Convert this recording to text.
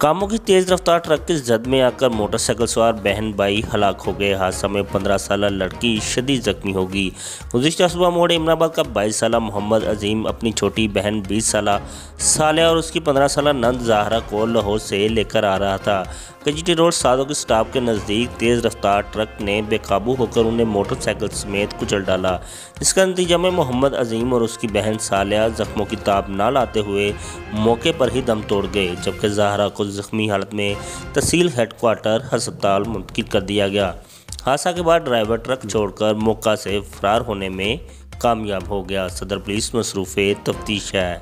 कामों की तेज रफ्तार ट्रक की जद में आकर मोटरसाइकिल सवार बहन भाई हलाक हो गए। हादसा में पंद्रह साल लड़की शदीद जख्मी होगी गुजशत सुबह मोड़ इमराबाद का बाईस साल मोहम्मद अजीम अपनी छोटी बहन बीस साल सालिया और उसकी पंद्रह साल नंद जहरा को लाहौर से लेकर आ रहा था। कजीटी रोड साधो के स्टाफ के नज़दीक तेज़ रफ्तार ट्रक ने बेकाबू होकर उन्हें मोटरसाइकिल समेत कुचल डाला। जिसका नतीजा में मोहम्मद अजीम और उसकी बहन सालिया जख्मों की ताब ना लाते हुए मौके पर ही दम तोड़ गए, जबकि जहरा को जख्मी हालत में तहसील हेडकोार्टर हस्पताल मुंतकिल कर दिया गया। हादसा के बाद ड्राइवर ट्रक छोड़कर मौका से फरार होने में कामयाब हो गया। सदर पुलिस मसरूफ़ तफ्तीश है।